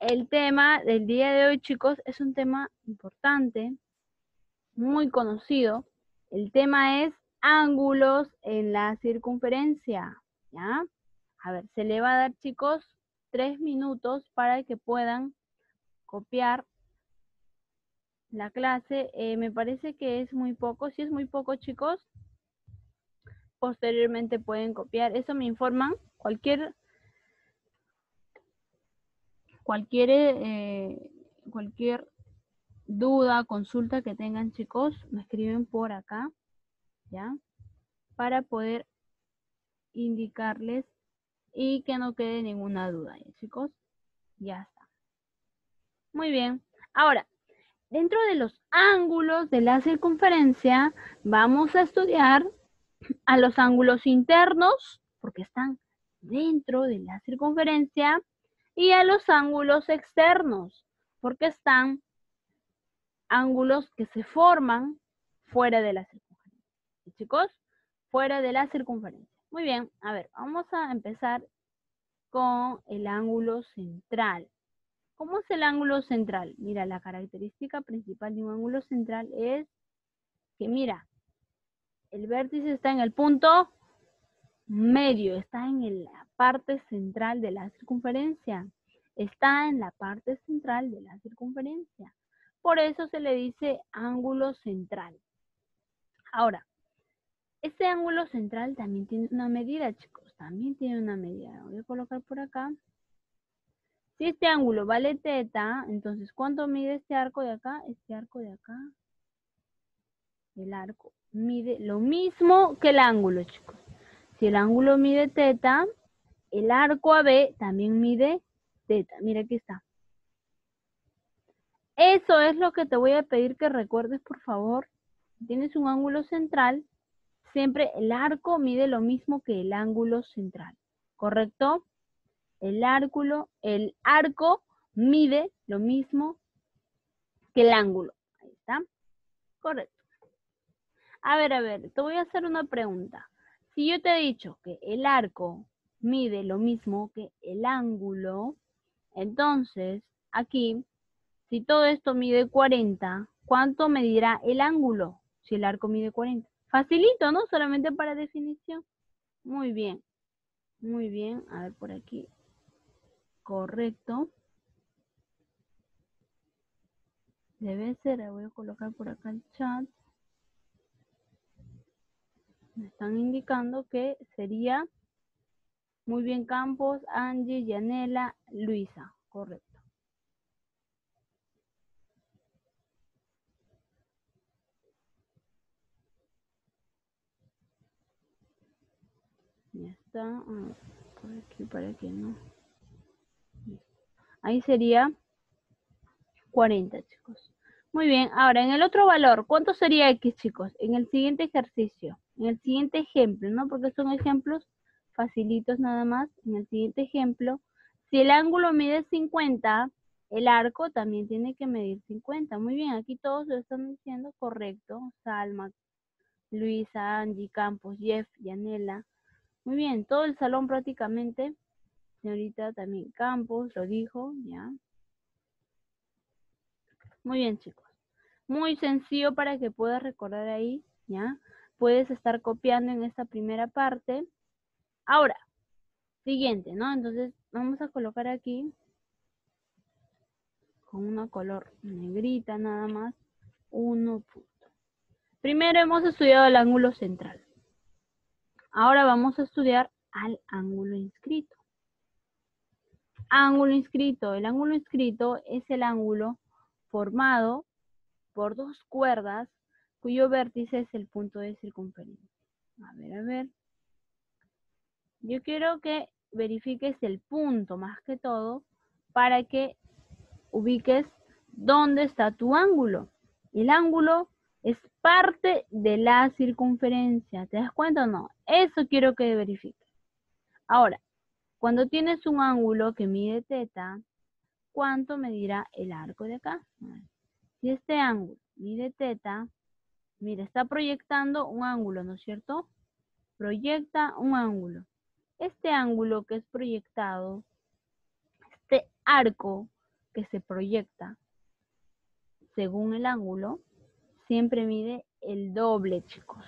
el tema del día de hoy, chicos, es un tema importante, muy conocido. El tema es ángulos en la circunferencia, ¿ya? A ver, se le va a dar, chicos, tres minutos para que puedan copiar la clase. Eh, me parece que es muy poco. Si es muy poco, chicos, posteriormente pueden copiar. Eso me informan. Cualquier cualquier eh, cualquier duda, consulta que tengan, chicos, me escriben por acá, ¿ya? Para poder indicarles y que no quede ninguna duda, chicos? Ya está. Muy bien. Ahora, dentro de los ángulos de la circunferencia, vamos a estudiar a los ángulos internos, porque están dentro de la circunferencia, y a los ángulos externos, porque están ángulos que se forman fuera de la circunferencia. Chicos, fuera de la circunferencia. Muy bien, a ver, vamos a empezar con el ángulo central. ¿Cómo es el ángulo central? Mira, la característica principal de un ángulo central es que, mira, el vértice está en el punto medio, está en la parte central de la circunferencia. Está en la parte central de la circunferencia. Por eso se le dice ángulo central. Ahora, este ángulo central también tiene una medida, chicos. También tiene una medida. voy a colocar por acá. Si este ángulo vale teta, entonces, ¿cuánto mide este arco de acá? Este arco de acá. El arco mide lo mismo que el ángulo, chicos. Si el ángulo mide teta, el arco AB también mide teta. Mira, aquí está. Eso es lo que te voy a pedir que recuerdes, por favor. Tienes un ángulo central, siempre el arco mide lo mismo que el ángulo central, ¿correcto? El, árculo, el arco mide lo mismo que el ángulo. Ahí está. Correcto. A ver, a ver, te voy a hacer una pregunta. Si yo te he dicho que el arco mide lo mismo que el ángulo, entonces aquí, si todo esto mide 40, ¿cuánto medirá el ángulo? Si el arco mide 40. Facilito, ¿no? Solamente para definición. Muy bien. Muy bien. A ver por aquí. Correcto. Debe ser. Voy a colocar por acá el chat. Me están indicando que sería muy bien Campos, Angie, Yanela, Luisa. Correcto. Ya está. Ah, por aquí, para que no. Ahí sería 40, chicos. Muy bien. Ahora, en el otro valor, ¿cuánto sería X, chicos? En el siguiente ejercicio, en el siguiente ejemplo, ¿no? Porque son ejemplos facilitos nada más. En el siguiente ejemplo, si el ángulo mide 50, el arco también tiene que medir 50. Muy bien, aquí todos lo están diciendo correcto. Salma, Luisa, Angie, Campos, Jeff, Yanela, muy bien, todo el salón prácticamente. Señorita también Campos lo dijo, ¿ya? Muy bien, chicos. Muy sencillo para que puedas recordar ahí, ¿ya? Puedes estar copiando en esta primera parte. Ahora, siguiente, ¿no? Entonces, vamos a colocar aquí con una color negrita nada más, uno punto. Primero hemos estudiado el ángulo central. Ahora vamos a estudiar al ángulo inscrito. Ángulo inscrito. El ángulo inscrito es el ángulo formado por dos cuerdas cuyo vértice es el punto de circunferencia. A ver, a ver. Yo quiero que verifiques el punto más que todo para que ubiques dónde está tu ángulo. El ángulo es parte de la circunferencia. ¿Te das cuenta o no? Eso quiero que verifiques. Ahora, cuando tienes un ángulo que mide teta, ¿cuánto medirá el arco de acá? Si este ángulo mide teta, mira, está proyectando un ángulo, ¿no es cierto? Proyecta un ángulo. Este ángulo que es proyectado, este arco que se proyecta según el ángulo, siempre mide el doble, chicos.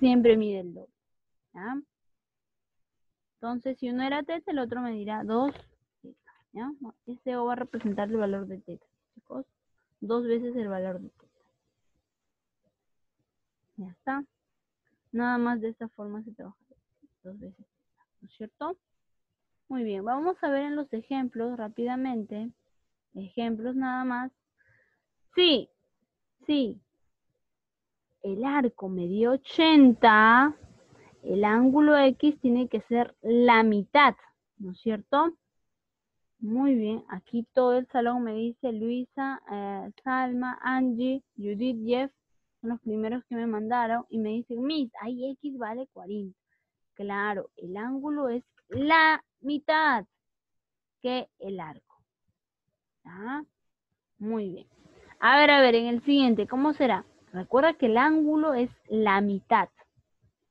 Siempre mide el doble. Entonces, si uno era teta, el otro medirá 2 teta. Este O va a representar el valor de teta, chicos. Dos veces el valor de teta. Ya está. Nada más de esta forma se trabaja. Dos veces ¿no es cierto? Muy bien, vamos a ver en los ejemplos rápidamente. Ejemplos nada más. Sí, sí. El arco medio 80 el ángulo X tiene que ser la mitad, ¿no es cierto? Muy bien, aquí todo el salón me dice Luisa, eh, Salma, Angie, Judith, Jeff, son los primeros que me mandaron y me dicen, Miss, ahí X vale 40. Claro, el ángulo es la mitad que el arco. ¿Ah? Muy bien. A ver, a ver, en el siguiente, ¿cómo será? Recuerda que el ángulo es la mitad.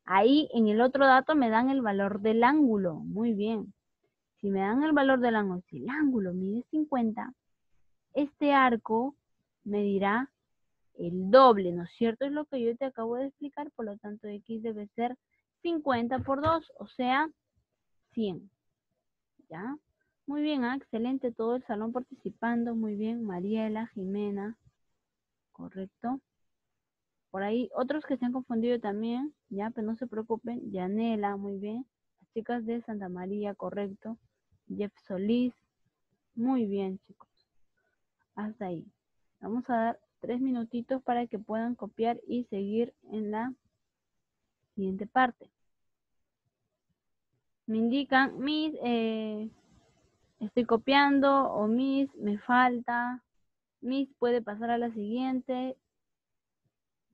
Ahí en el otro dato me dan el valor del ángulo. Muy bien. Si me dan el valor del ángulo, si el ángulo mide 50, este arco medirá el doble, ¿no es cierto? Es lo que yo te acabo de explicar, por lo tanto x debe ser 50 por 2, o sea, 100. ¿Ya? Muy bien, ah, excelente, todo el salón participando, muy bien, Mariela, Jimena, correcto. Por ahí otros que se han confundido también, ya, pero no se preocupen. Yanela, muy bien. Las chicas de Santa María, correcto. Jeff Solís, muy bien, chicos. Hasta ahí. Vamos a dar tres minutitos para que puedan copiar y seguir en la siguiente parte. Me indican, mis, eh, estoy copiando o mis, me falta. Mis puede pasar a la siguiente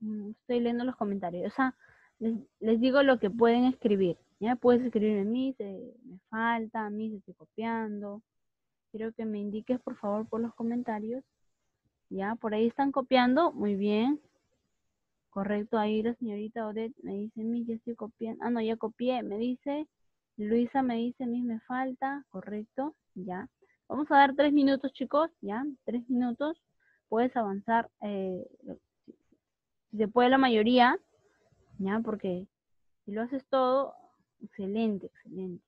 Mm, estoy leyendo los comentarios. O sea, les, digo lo que pueden escribir. Ya puedes escribir en mí, me falta, se estoy copiando. Quiero que me indiques por favor por los comentarios. Ya, por ahí están copiando. Muy bien. Correcto, ahí la señorita Odette me dice, mi, ya estoy copiando. Ah, no, ya copié, me dice. Luisa me dice, mi, me falta. Correcto, ya. Vamos a dar tres minutos, chicos, ya. Tres minutos. Puedes avanzar eh, si se puede la mayoría, ¿ya? Porque si lo haces todo, excelente, excelente.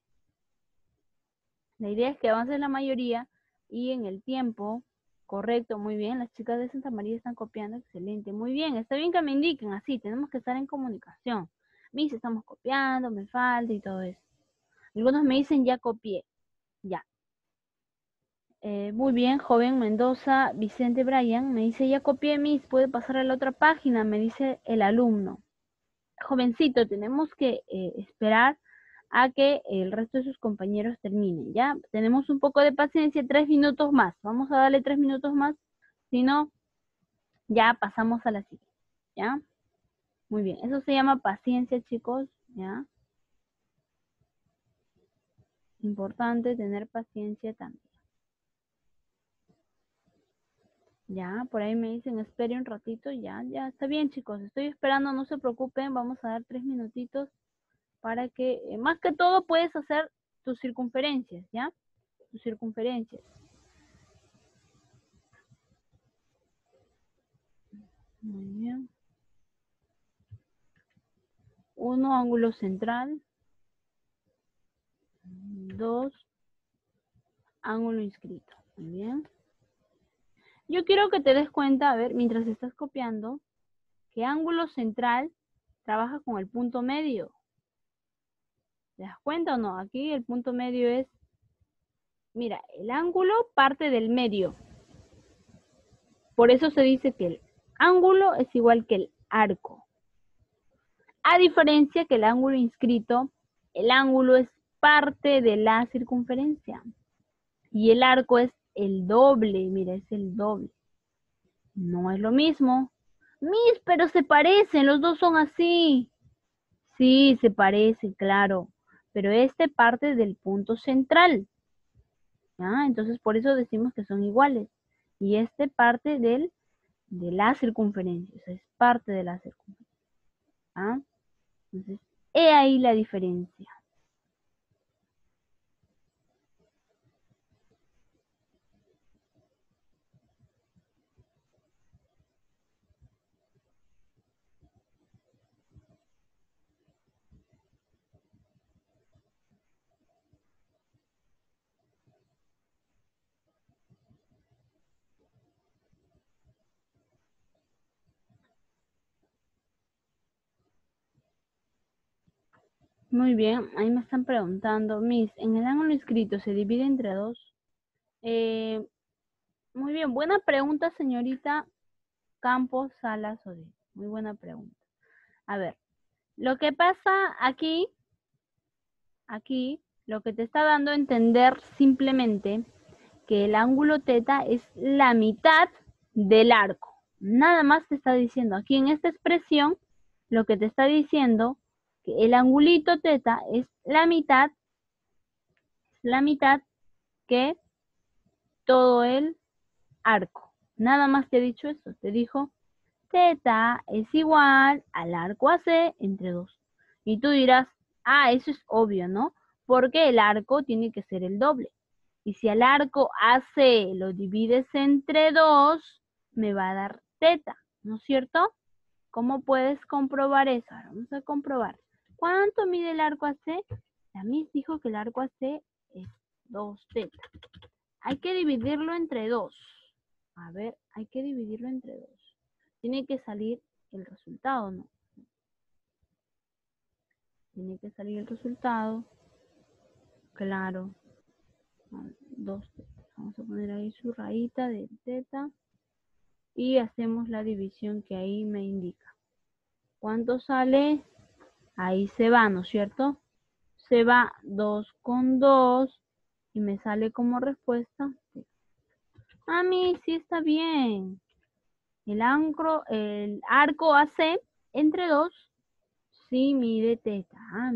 La idea es que avances la mayoría y en el tiempo correcto, muy bien. Las chicas de Santa María están copiando, excelente, muy bien. Está bien que me indiquen así, tenemos que estar en comunicación. Mis estamos copiando, me falta y todo eso. Algunos me dicen ya copié, ya. Eh, muy bien, joven Mendoza, Vicente Bryan, me dice, ya copié mis, puede pasar a la otra página, me dice el alumno. Jovencito, tenemos que eh, esperar a que el resto de sus compañeros terminen, ¿ya? Tenemos un poco de paciencia, tres minutos más. Vamos a darle tres minutos más, si no, ya pasamos a la siguiente, ¿ya? Muy bien, eso se llama paciencia, chicos, ¿ya? Importante tener paciencia también. Ya, por ahí me dicen, espere un ratito, ya, ya, está bien chicos, estoy esperando, no se preocupen, vamos a dar tres minutitos para que, eh, más que todo puedes hacer tus circunferencias, ¿ya? Tus circunferencias. Muy bien. Uno, ángulo central. Dos, ángulo inscrito. Muy bien. Yo quiero que te des cuenta, a ver, mientras estás copiando, que ángulo central trabaja con el punto medio. ¿Te das cuenta o no? Aquí el punto medio es, mira, el ángulo parte del medio. Por eso se dice que el ángulo es igual que el arco. A diferencia que el ángulo inscrito, el ángulo es parte de la circunferencia. Y el arco es el doble, mira, es el doble. No es lo mismo. Mis, pero se parecen, los dos son así. Sí, se parecen, claro. Pero este parte del punto central. ¿Ya? Entonces, por eso decimos que son iguales. Y este parte del, de la circunferencia. Es parte de la circunferencia. ¿Ah? Entonces, he ahí la diferencia. Muy bien, ahí me están preguntando, Miss, ¿en el ángulo inscrito se divide entre dos? Eh, muy bien, buena pregunta, señorita Campos Salas Odil. Muy buena pregunta. A ver, lo que pasa aquí, aquí, lo que te está dando a entender simplemente que el ángulo teta es la mitad del arco. Nada más te está diciendo aquí en esta expresión, lo que te está diciendo el angulito teta es la mitad, la mitad que todo el arco. Nada más te ha dicho eso, te dijo Teta es igual al arco AC entre 2. Y tú dirás, ah, eso es obvio, ¿no? Porque el arco tiene que ser el doble. Y si el arco AC lo divides entre 2, me va a dar teta, ¿no es cierto? ¿Cómo puedes comprobar eso? Ahora vamos a comprobar. ¿Cuánto mide el arco AC? La Miss dijo que el arco AC es 2 teta. Hay que dividirlo entre 2. A ver, hay que dividirlo entre 2 tiene que salir el resultado, ¿no? Tiene que salir el resultado. Claro. Dos Vamos a poner ahí su rayita de teta. Y hacemos la división que ahí me indica. ¿Cuánto sale? Ahí se va, ¿no es cierto? Se va 2 con 2 y me sale como respuesta. A mí sí está bien. El, ancro, el arco AC entre dos sí mide teta. Ah,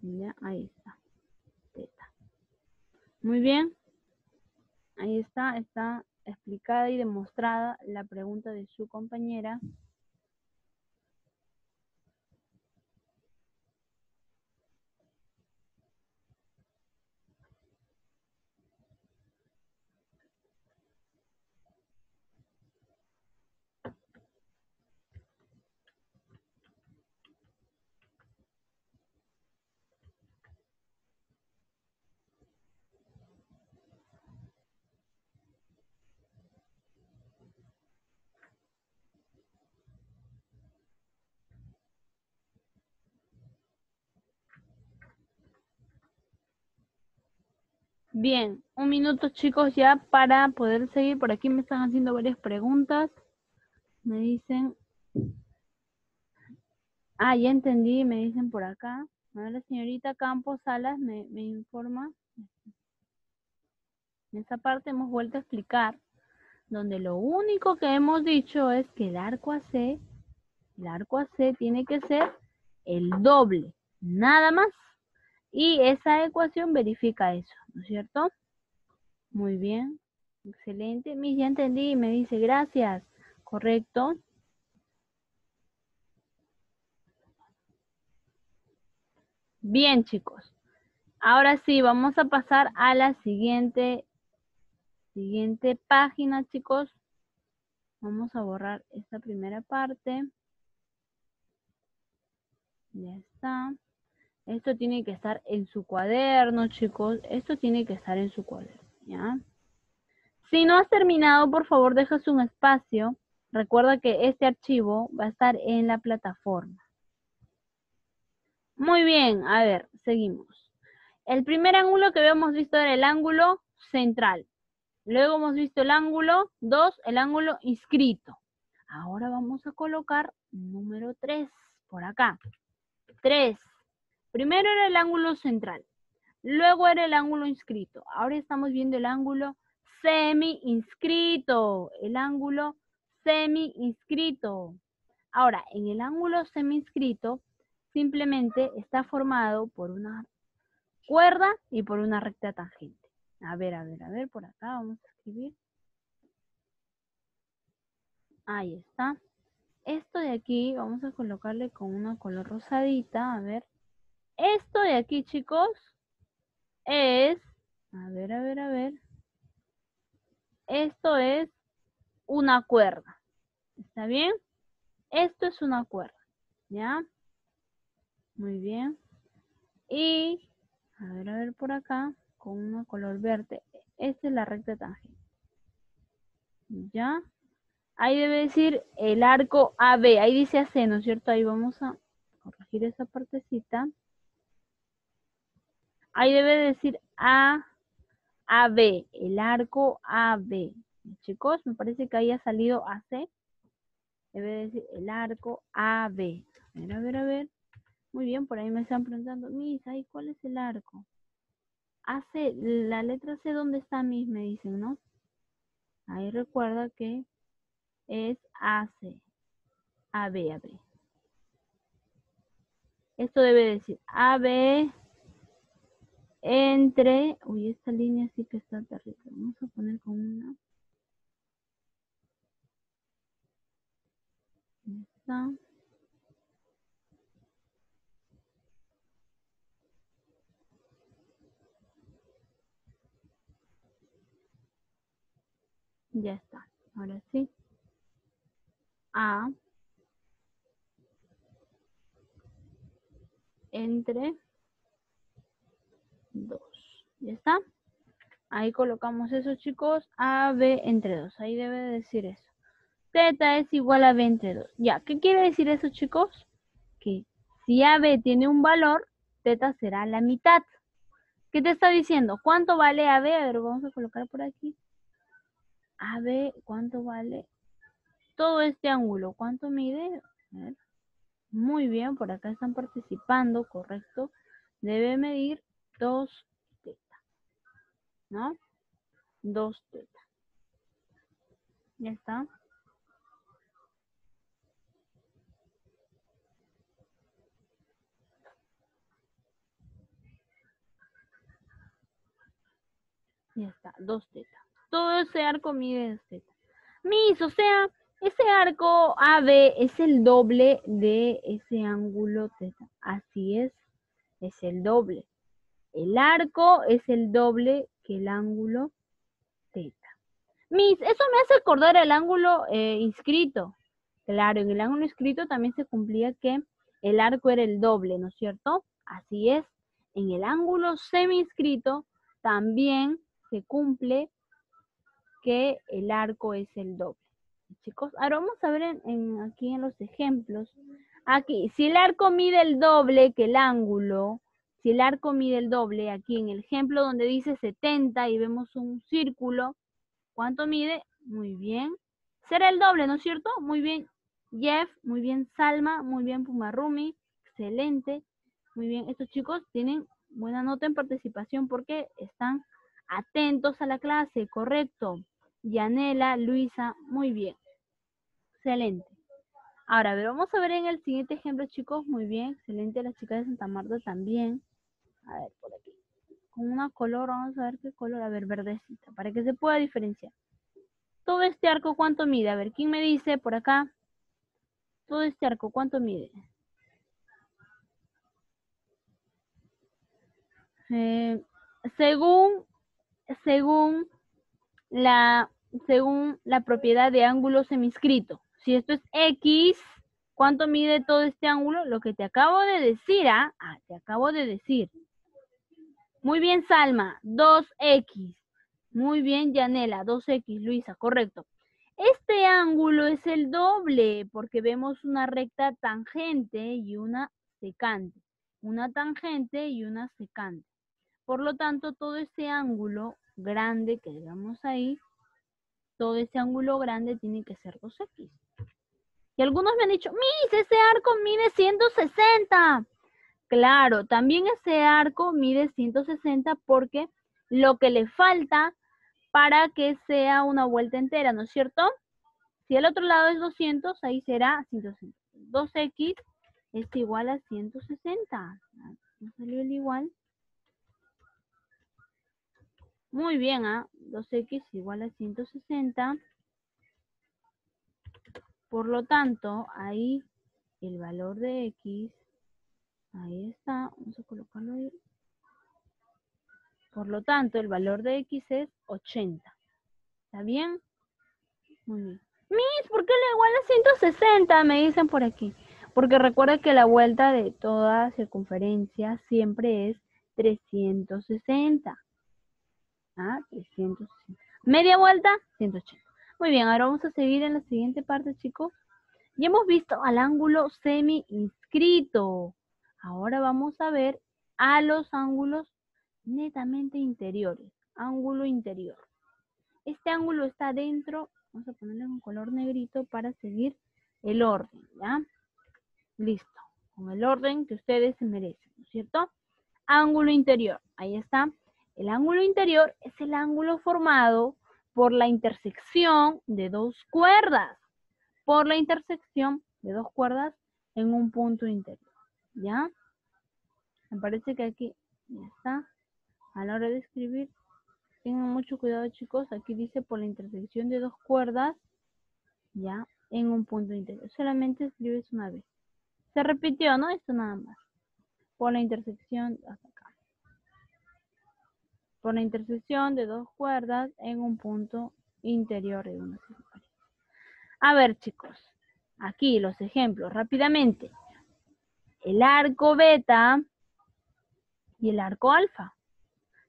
Ya, ahí está. Teta. Muy bien. Ahí está, está explicada y demostrada la pregunta de su compañera. Bien, un minuto chicos ya para poder seguir. Por aquí me están haciendo varias preguntas. Me dicen... Ah, ya entendí, me dicen por acá. la señorita Campos Salas me, informa. En esa parte hemos vuelto a explicar, donde lo único que hemos dicho es que el arco AC, el arco AC tiene que ser el doble, nada más. Y esa ecuación verifica eso, ¿no es cierto? Muy bien, excelente. Mis, ya entendí, me dice gracias. Correcto. Bien, chicos. Ahora sí, vamos a pasar a la siguiente, siguiente página, chicos. Vamos a borrar esta primera parte. Ya está. Esto tiene que estar en su cuaderno, chicos. Esto tiene que estar en su cuaderno, ¿ya? Si no has terminado, por favor, dejas un espacio. Recuerda que este archivo va a estar en la plataforma. Muy bien, a ver, seguimos. El primer ángulo que habíamos visto era el ángulo central. Luego hemos visto el ángulo 2, el ángulo inscrito. Ahora vamos a colocar número 3 por acá. 3. Primero era el ángulo central, luego era el ángulo inscrito. Ahora estamos viendo el ángulo semi-inscrito, el ángulo semi-inscrito. Ahora, en el ángulo semi-inscrito, simplemente está formado por una cuerda y por una recta tangente. A ver, a ver, a ver, por acá vamos a escribir. Ahí está. Esto de aquí vamos a colocarle con una color rosadita, a ver. Esto de aquí, chicos, es, a ver, a ver, a ver. Esto es una cuerda. ¿Está bien? Esto es una cuerda. ¿Ya? Muy bien. Y, a ver, a ver por acá, con un color verde. Esta es la recta tangente. ¿Ya? Ahí debe decir el arco AB. Ahí dice AC, ¿no es cierto? Ahí vamos a corregir esa partecita. Ahí debe decir A, AB, el arco AB. Chicos, me parece que ahí ha salido AC. Debe decir el arco AB. A ver, a ver, a ver. Muy bien, por ahí me están preguntando, Miss, ahí cuál es el arco? AC, la letra C, ¿dónde está, Miss? Me dicen, ¿no? Ahí recuerda que es AC. AB, AB. Esto debe decir AB entre... Uy, esta línea sí que está terrible. Vamos a poner con una... Ya está. Ahora sí. A entre 2. ¿Ya está? Ahí colocamos eso, chicos. A, B entre 2. Ahí debe decir eso. Teta es igual a B entre 2. Ya, ¿qué quiere decir eso, chicos? Que si AB tiene un valor, teta será la mitad. ¿Qué te está diciendo? ¿Cuánto vale AB? A ver, vamos a colocar por aquí. AB, ¿cuánto vale? Todo este ángulo, ¿cuánto mide? Muy bien, por acá están participando, correcto. Debe medir 2 teta. ¿No? 2 teta. Ya está. Ya está, 2 teta. Todo ese arco mide 2 teta. Mis, o sea, ese arco AB es el doble de ese ángulo teta. Así es, es el doble. El arco es el doble que el ángulo teta. Mis, eso me hace acordar el ángulo eh, inscrito. Claro, en el ángulo inscrito también se cumplía que el arco era el doble, ¿no es cierto? Así es. En el ángulo semi-inscrito también se cumple que el arco es el doble chicos. Ahora vamos a ver aquí en los ejemplos. Aquí, si el arco mide el doble que el ángulo, si el arco mide el doble, aquí en el ejemplo donde dice 70 y vemos un círculo, ¿cuánto mide? Muy bien. Será el doble, ¿no es cierto? Muy bien, Jeff, muy bien, Salma, muy bien, Pumarumi, excelente. Muy bien, estos chicos tienen buena nota en participación porque están atentos a la clase, correcto. Yanela, Luisa, muy bien. Excelente. Ahora, vamos a ver en el siguiente ejemplo, chicos. Muy bien, excelente. Las chicas de Santa Marta también. A ver, por aquí. Con una color, vamos a ver qué color. A ver, verdecita, para que se pueda diferenciar. Todo este arco, ¿cuánto mide? A ver, ¿quién me dice por acá? Todo este arco, ¿cuánto mide? Eh, según, según la, según la propiedad de ángulo semiscrito. Si esto es X, ¿cuánto mide todo este ángulo? Lo que te acabo de decir, ¿ah? Ah, te acabo de decir. Muy bien, Salma, 2X. Muy bien, Yanela, 2X, Luisa, correcto. Este ángulo es el doble porque vemos una recta tangente y una secante. Una tangente y una secante. Por lo tanto, todo este ángulo grande que veamos ahí, todo este ángulo grande tiene que ser 2X. Y algunos me han dicho, Miss, ese arco mide 160. Claro, también ese arco mide 160 porque lo que le falta para que sea una vuelta entera, ¿no es cierto? Si el otro lado es 200, ahí será 160. 2x es igual a 160. ¿No salió el igual? Muy bien, ¿ah? 2x igual a 160. Por lo tanto, ahí el valor de x, ahí está, vamos a colocarlo ahí. Por lo tanto, el valor de x es 80. ¿Está bien? Muy bien. Miss, ¿por qué le igual a 160? Me dicen por aquí. Porque recuerda que la vuelta de toda circunferencia siempre es 360. Ah, 360. Media vuelta, 180. Muy bien, ahora vamos a seguir en la siguiente parte, chicos. Ya hemos visto al ángulo semi inscrito. Ahora vamos a ver a los ángulos netamente interiores. Ángulo interior. Este ángulo está dentro, vamos a ponerle un color negrito para seguir el orden, ¿ya? Listo, con el orden que ustedes se merecen, ¿no es cierto? Ángulo interior, ahí está. El ángulo interior es el ángulo formado por la intersección de dos cuerdas, por la intersección de dos cuerdas en un punto interior, ¿ya? Me parece que aquí ya está. A la hora de escribir, tengan mucho cuidado chicos, aquí dice por la intersección de dos cuerdas, ya, en un punto interior. Solamente escribes una vez. Se repitió, ¿no? Esto nada más. Por la intersección hasta acá. Por la intersección de dos cuerdas en un punto interior de una. A ver, chicos. Aquí los ejemplos rápidamente. El arco beta y el arco alfa.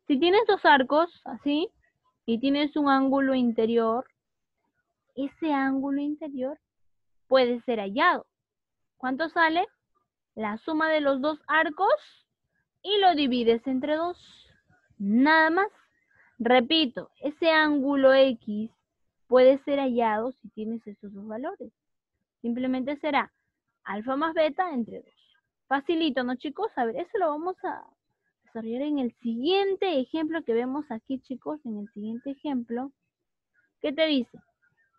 Si tienes dos arcos, así, y tienes un ángulo interior, ese ángulo interior puede ser hallado. ¿Cuánto sale? La suma de los dos arcos y lo divides entre dos. Nada más. Repito, ese ángulo X puede ser hallado si tienes esos dos valores. Simplemente será alfa más beta entre dos. Facilito, ¿no, chicos? A ver, eso lo vamos a desarrollar en el siguiente ejemplo que vemos aquí, chicos. En el siguiente ejemplo. ¿Qué te dice?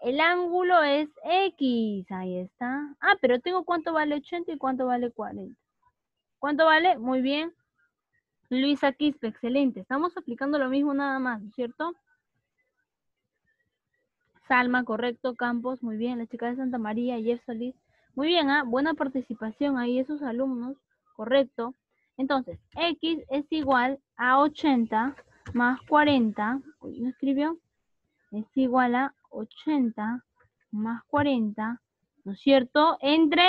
El ángulo es X. Ahí está. Ah, pero tengo cuánto vale 80 y cuánto vale 40. ¿Cuánto vale? Muy bien. Luisa Quispe, excelente. Estamos aplicando lo mismo nada más, ¿cierto? Salma, correcto. Campos, muy bien. La chica de Santa María, Jeff Solís. Muy bien, ¿ah? buena participación ahí esos alumnos, correcto. Entonces, X es igual a 80 más 40. ¿No escribió? Es igual a 80 más 40, ¿no es cierto? Entre,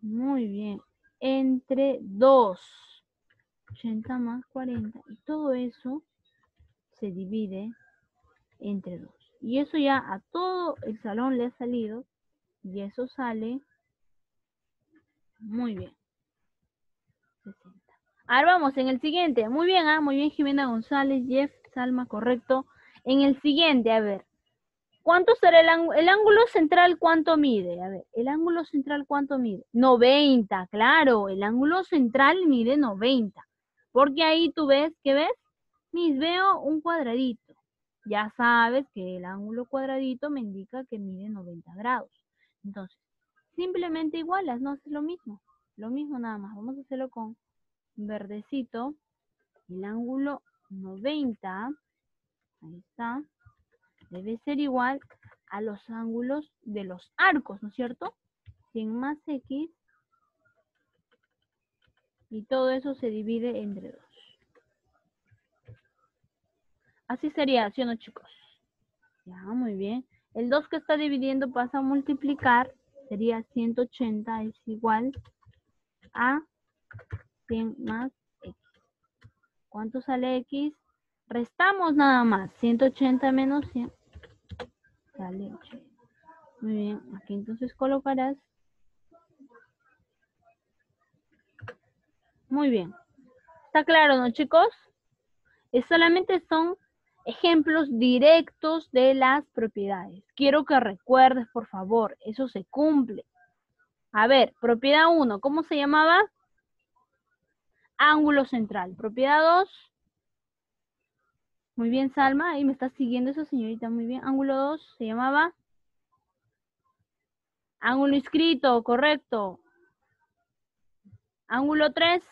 muy bien, entre 2. 80 más 40. Y todo eso se divide entre 2. Y eso ya a todo el salón le ha salido. Y eso sale muy bien. 60. Ahora vamos en el siguiente. Muy bien, ¿ah? muy bien Jimena González, Jeff, Salma, correcto. En el siguiente, a ver. ¿Cuánto será el, el ángulo central? ¿Cuánto mide? A ver, el ángulo central, ¿cuánto mide? 90, claro. El ángulo central mide 90. Porque ahí tú ves, ¿qué ves? Mis, veo un cuadradito. Ya sabes que el ángulo cuadradito me indica que mide 90 grados. Entonces, simplemente igualas, no es lo mismo. Lo mismo nada más. Vamos a hacerlo con verdecito. El ángulo 90 ahí está, debe ser igual a los ángulos de los arcos, ¿no es cierto? 100 más X y todo eso se divide entre 2. Así sería, ¿sí o no, chicos? Ya, muy bien. El 2 que está dividiendo pasa a multiplicar, sería 180 es igual a 100 más X. ¿Cuánto sale X? Restamos nada más. 180 menos 100. Sale 8. Muy bien. Aquí entonces colocarás. Muy bien. ¿Está claro, no, chicos? Es solamente son ejemplos directos de las propiedades. Quiero que recuerdes, por favor, eso se cumple. A ver, propiedad 1, ¿cómo se llamaba? Ángulo central. Propiedad 2, muy bien, Salma. Ahí me está siguiendo esa señorita. Muy bien. Ángulo 2 se llamaba. Ángulo inscrito, correcto. Ángulo 3.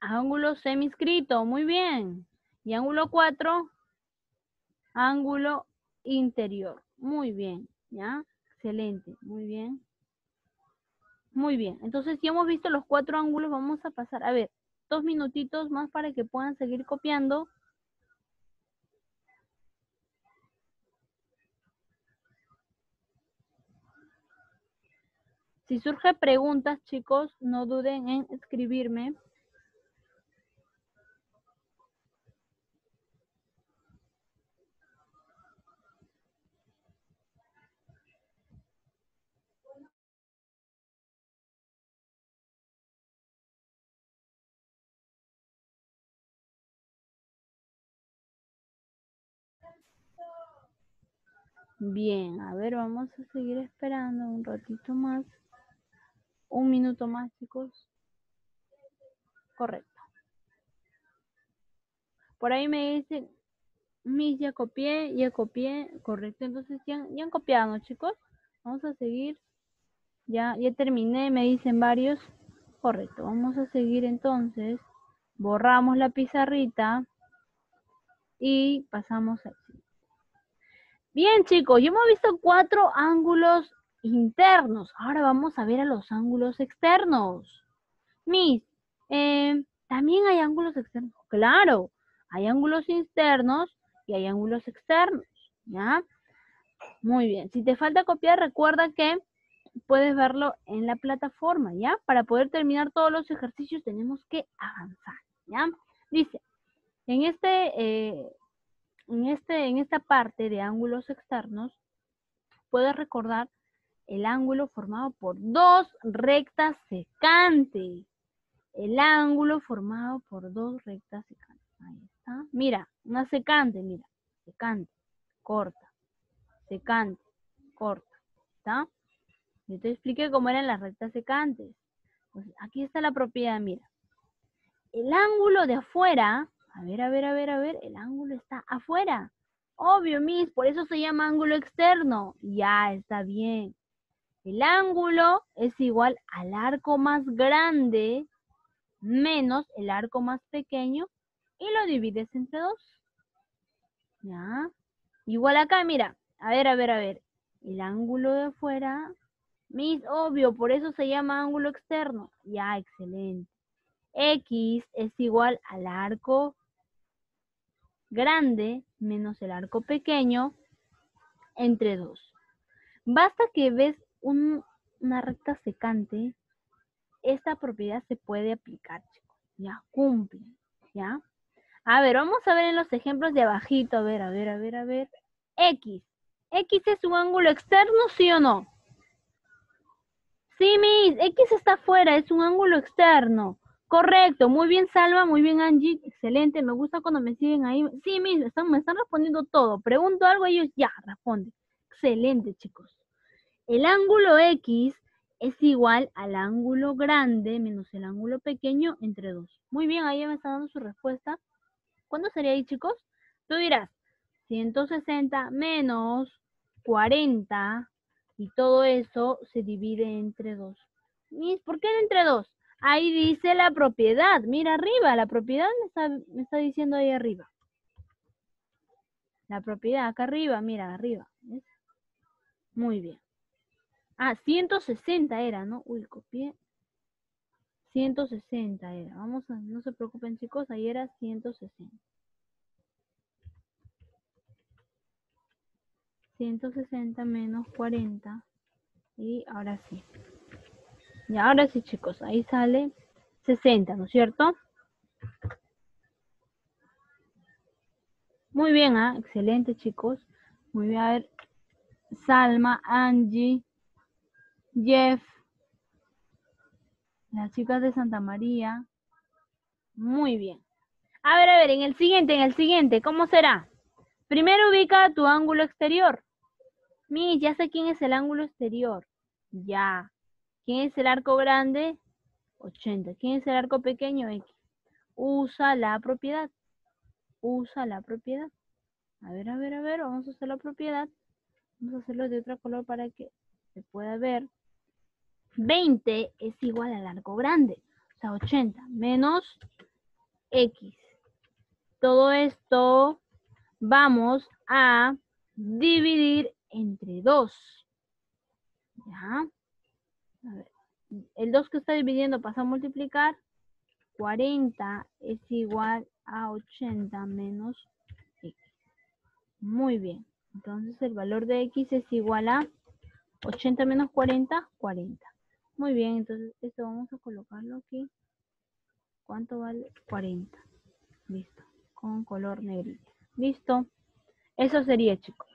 Ángulo semi-inscrito, muy bien. Y ángulo 4. Ángulo interior. Muy bien, ¿ya? Excelente, muy bien. Muy bien, entonces ya hemos visto los cuatro ángulos, vamos a pasar. A ver, dos minutitos más para que puedan seguir copiando. Si surge preguntas, chicos, no duden en escribirme. Bien, a ver, vamos a seguir esperando un ratito más. Un minuto más, chicos. Correcto. Por ahí me dicen, mis, ya copié, ya copié, correcto. Entonces ya, ya han copiado, chicos? Vamos a seguir. Ya, ya terminé, me dicen varios. Correcto, vamos a seguir entonces. Borramos la pizarrita y pasamos al Bien, chicos, ya hemos visto cuatro ángulos internos. Ahora vamos a ver a los ángulos externos. Mis, eh, también hay ángulos externos. Claro, hay ángulos internos y hay ángulos externos. ¿Ya? Muy bien. Si te falta copiar, recuerda que puedes verlo en la plataforma, ¿ya? Para poder terminar todos los ejercicios tenemos que avanzar, ¿ya? Dice, en este, eh, en este, en esta parte de ángulos externos, puedes recordar el ángulo formado por dos rectas secantes. El ángulo formado por dos rectas secantes. Ahí está. Mira, una secante, mira. Secante, corta. Secante, corta. ¿Está? Yo te expliqué cómo eran las rectas secantes. aquí está la propiedad, mira. El ángulo de afuera, a ver, a ver, a ver, a ver, el ángulo está afuera. Obvio, Miss, por eso se llama ángulo externo. Ya, está bien. El ángulo es igual al arco más grande menos el arco más pequeño y lo divides entre dos. ¿Ya? Igual acá, mira. A ver, a ver, a ver. El ángulo de afuera Miss, obvio, por eso se llama ángulo externo. Ya, excelente. X es igual al arco grande menos el arco pequeño entre 2. Basta que ves una recta secante, esta propiedad se puede aplicar, chicos. Ya, cumple. ¿Ya? A ver, vamos a ver en los ejemplos de abajito. A ver, a ver, a ver, a ver. X. ¿X es un ángulo externo, sí o no? Sí, Miss, X está afuera, es un ángulo externo. Correcto, muy bien Salva, muy bien Angie, excelente, me gusta cuando me siguen ahí. Sí, Miss, están, me están respondiendo todo. Pregunto algo, ellos ya responden. Excelente, chicos. El ángulo X es igual al ángulo grande menos el ángulo pequeño entre 2. Muy bien, ahí me está dando su respuesta. ¿Cuándo sería ahí, chicos? Tú dirás, 160 menos 40 y todo eso se divide entre dos. ¿por qué entre dos? Ahí dice la propiedad. Mira arriba, la propiedad me está, diciendo ahí arriba. La propiedad, acá arriba, mira, arriba. Muy bien. Ah, 160 era, ¿no? Uy, copié. 160 era. Vamos a, no se preocupen chicos, ahí era 160. 160 menos 40. Y ahora sí. Y ahora sí, chicos, ahí sale 60, ¿no es cierto? Muy bien, ¿ah? excelente, chicos. Muy bien, a ver. Salma, Angie, Jeff, las chicas de Santa María. Muy bien. A ver, a ver, en el siguiente, en el siguiente, ¿cómo será? Primero ubica tu ángulo exterior. Mi, ya sé quién es el ángulo exterior. Ya. ¿Quién es el arco grande? 80. ¿Quién es el arco pequeño? X. Usa la propiedad. Usa la propiedad. A ver, a ver, a ver. Vamos a hacer la propiedad. Vamos a hacerlo de otro color para que se pueda ver. 20 es igual al arco grande. O sea, 80 menos X. Todo esto vamos a dividir entre 2. ¿Ya? A ver. El 2 que está dividiendo pasa a multiplicar. 40 es igual a 80 menos x. Muy bien. Entonces el valor de x es igual a 80 menos 40, 40. Muy bien, entonces esto vamos a colocarlo aquí. ¿Cuánto vale? 40. Listo. Con color negrito. Listo. Eso sería, chicos.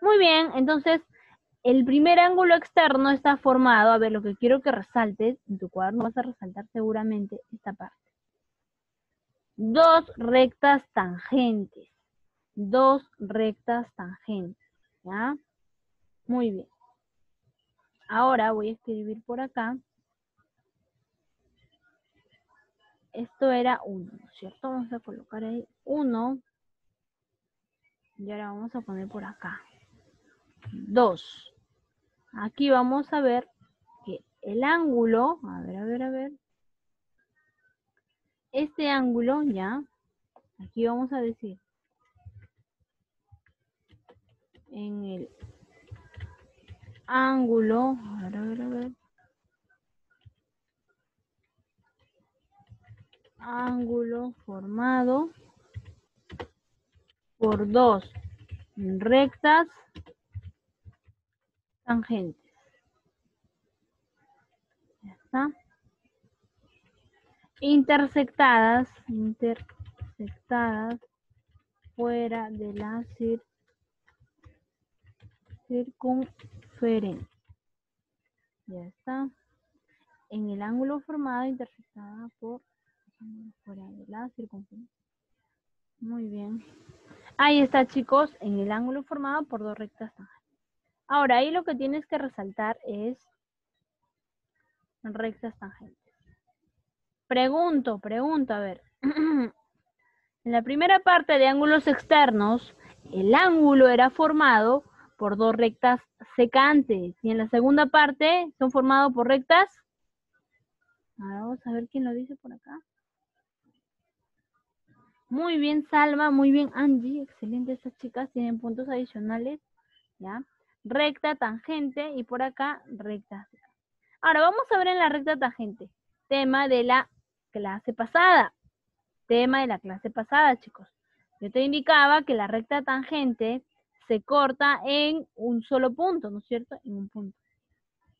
Muy bien, entonces el primer ángulo externo está formado, a ver, lo que quiero que resaltes, en tu cuaderno vas a resaltar seguramente esta parte. Dos rectas tangentes. Dos rectas tangentes, ¿ya? Muy bien. Ahora voy a escribir por acá. Esto era 1, ¿cierto? Vamos a colocar ahí 1. Y ahora vamos a poner por acá. 2. Aquí vamos a ver que el ángulo, a ver, a ver, a ver. Este ángulo, ya, aquí vamos a decir, en el ángulo, a ver, a ver, a ver. Ángulo formado por dos rectas tangentes. Ya está. Intersectadas, intersectadas fuera de la circunferencia. Ya está. En el ángulo formado intersectada por fuera de la circunferencia. Muy bien. Ahí está, chicos, en el ángulo formado por dos rectas tangentes. Ahora, ahí lo que tienes que resaltar es rectas tangentes. Pregunto, pregunto, a ver. en la primera parte de ángulos externos, el ángulo era formado por dos rectas secantes. Y en la segunda parte son formados por rectas. vamos a ver quién lo dice por acá. Muy bien, Salma. Muy bien, Angie. Excelente, estas chicas tienen puntos adicionales. ¿Ya? Recta, tangente y por acá recta. Ahora vamos a ver en la recta tangente. Tema de la clase pasada. Tema de la clase pasada, chicos. Yo te indicaba que la recta tangente se corta en un solo punto, ¿no es cierto? En un punto.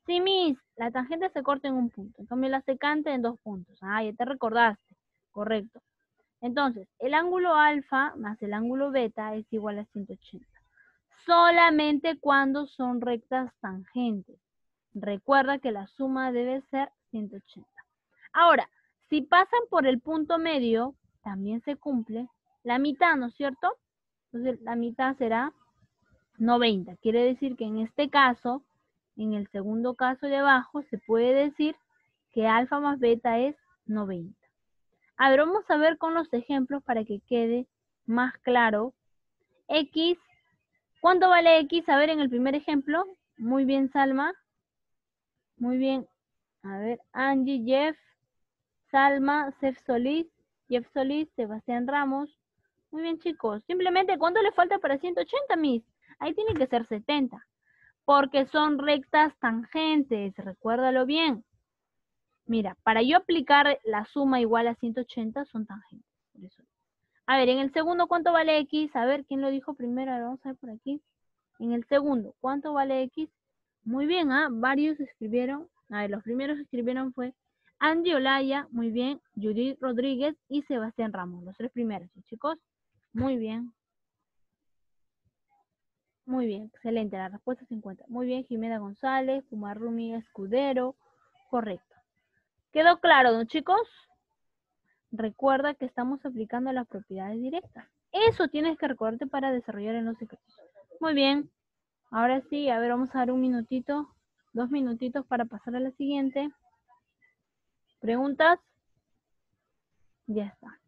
Sí, mis, la tangente se corta en un punto. En cambio, la secante en dos puntos. Ah, ya te recordaste. Correcto. Entonces, el ángulo alfa más el ángulo beta es igual a 180. Solamente cuando son rectas tangentes. Recuerda que la suma debe ser 180. Ahora, si pasan por el punto medio, también se cumple la mitad, ¿no es cierto? Entonces, la mitad será 90. Quiere decir que en este caso, en el segundo caso de abajo, se puede decir que alfa más beta es 90. A ver, vamos a ver con los ejemplos para que quede más claro. X, ¿cuánto vale X? A ver, en el primer ejemplo. Muy bien, Salma. Muy bien. A ver, Angie, Jeff, Salma, Sef Solís, Jeff Solís, Sebastián Ramos. Muy bien, chicos. Simplemente, ¿cuánto le falta para 180, mis? Ahí tiene que ser 70, porque son rectas tangentes, recuérdalo bien. Mira, para yo aplicar la suma igual a 180 son tangentes. A ver, en el segundo, ¿cuánto vale X? A ver, ¿quién lo dijo primero? vamos a ver por aquí. En el segundo, ¿cuánto vale X? Muy bien, ¿ah? Varios escribieron. A ver, los primeros que escribieron fue Andy Olaya, muy bien, Judith Rodríguez y Sebastián Ramos. Los tres primeros, chicos. Muy bien. Muy bien, excelente. La respuesta se encuentra. Muy bien, Jimena González, Pumarrumi Escudero. Correcto. ¿Quedó claro, no chicos? Recuerda que estamos aplicando las propiedades directas. Eso tienes que recordarte para desarrollar en los ejercicios. Muy bien. Ahora sí, a ver, vamos a dar un minutito, dos minutitos para pasar a la siguiente. ¿Preguntas? Ya está.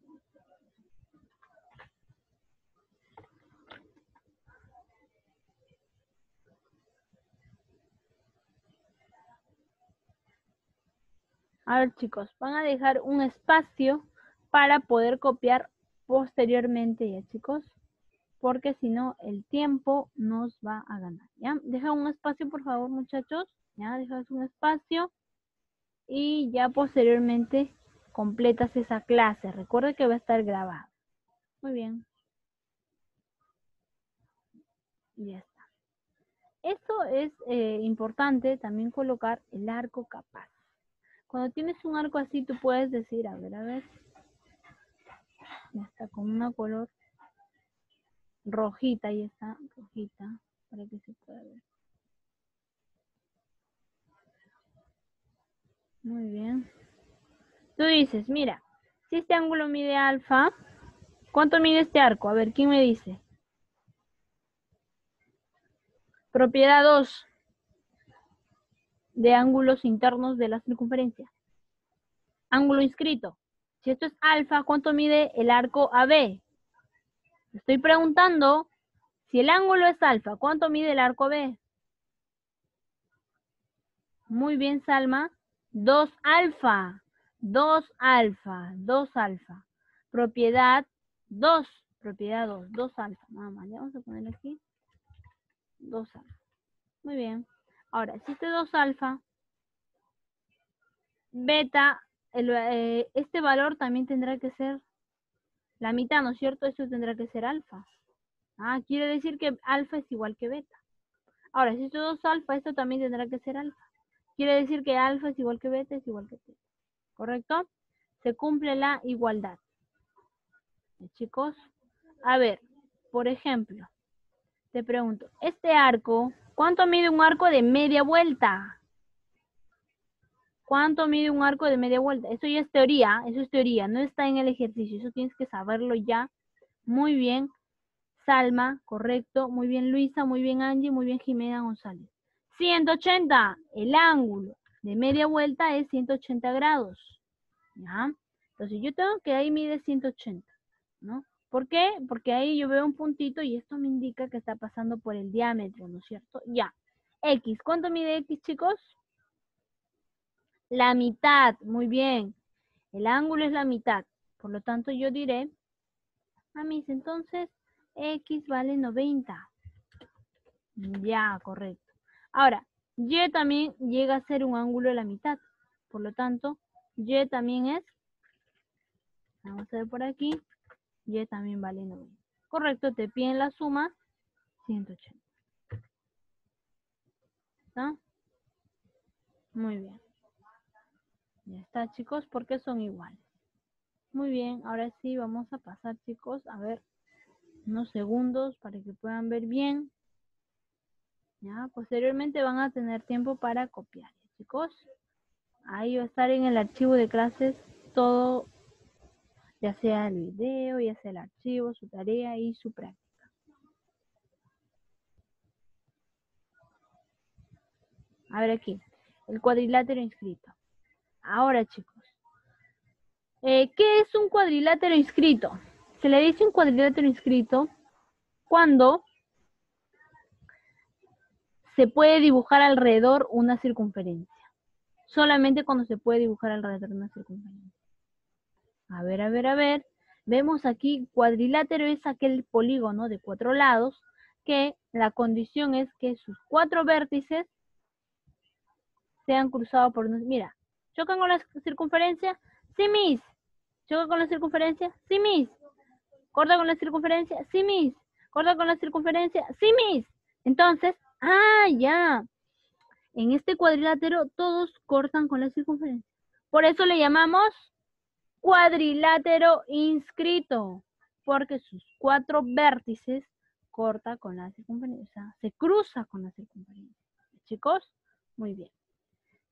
A ver chicos, van a dejar un espacio para poder copiar posteriormente ya chicos, porque si no el tiempo nos va a ganar, ¿ya? Deja un espacio por favor muchachos, ya, dejas un espacio y ya posteriormente completas esa clase. Recuerda que va a estar grabada. Muy bien. Ya está. Esto es eh, importante también colocar el arco capaz. Cuando tienes un arco así, tú puedes decir, a ver, a ver. Está, con una color rojita, ahí está, rojita, para que se pueda ver. Muy bien. Tú dices, mira, si este ángulo mide alfa, ¿cuánto mide este arco? A ver, ¿quién me dice? Propiedad 2 de ángulos internos de la circunferencia. Ángulo inscrito. Si esto es alfa, ¿cuánto mide el arco AB? Estoy preguntando si el ángulo es alfa, ¿cuánto mide el arco B? Muy bien, Salma. 2 alfa. 2 alfa. 2 alfa. Propiedad 2. Propiedad 2. 2 alfa. Nada más. vamos a poner aquí. 2 alfa. Muy bien. Ahora, si este 2 alfa, beta, eh, este valor también tendrá que ser la mitad, ¿no es cierto? Esto tendrá que ser alfa. Ah, quiere decir que alfa es igual que beta. Ahora, si esto es 2 alfa, esto también tendrá que ser alfa. Quiere decir que alfa es igual que beta es igual que teta. ¿Correcto? Se cumple la igualdad. Chicos, a ver, por ejemplo, te pregunto, este arco, ¿cuánto mide un arco de media vuelta? ¿Cuánto mide un arco de media vuelta? Eso ya es teoría, eso es teoría, no está en el ejercicio, eso tienes que saberlo ya. Muy bien, Salma, correcto. Muy bien, Luisa, muy bien, Angie, muy bien, Jimena González. 180, el ángulo de media vuelta es 180 grados. ¿Ya? Entonces yo tengo que ahí mide 180, ¿no? ¿Por qué? Porque ahí yo veo un puntito y esto me indica que está pasando por el diámetro, ¿no es cierto? Ya. X, ¿cuánto mide X, chicos? La mitad, muy bien. El ángulo es la mitad. Por lo tanto, yo diré, a mis entonces, X vale 90. Ya, correcto. Ahora, Y también llega a ser un ángulo de la mitad. Por lo tanto, Y también es, vamos a ver por aquí, Y también vale 90. Correcto, te piden la suma 180. ¿Está? Muy bien. Ya está, chicos, porque son iguales. Muy bien, ahora sí vamos a pasar, chicos, a ver unos segundos para que puedan ver bien. Ya, posteriormente van a tener tiempo para copiar, chicos. Ahí va a estar en el archivo de clases todo, ya sea el video, ya sea el archivo, su tarea y su práctica. A ver aquí, el cuadrilátero inscrito. Ahora, chicos, eh, ¿qué es un cuadrilátero inscrito? Se le dice un cuadrilátero inscrito cuando se puede dibujar alrededor una circunferencia. Solamente cuando se puede dibujar alrededor una circunferencia. A ver, a ver, a ver. Vemos aquí cuadrilátero es aquel polígono de cuatro lados que la condición es que sus cuatro vértices sean cruzados por. Mira, ¿Chocan con la circunferencia? Sí, mis. ¿Choca con la circunferencia? Sí, mis. ¿Corta con la circunferencia? Sí, mis. ¿Corta con la circunferencia? Sí, mis. Entonces, ah, ya. En este cuadrilátero todos cortan con la circunferencia. Por eso le llamamos cuadrilátero inscrito. Porque sus cuatro vértices corta con la circunferencia. Se cruza con la circunferencia. Chicos, muy bien.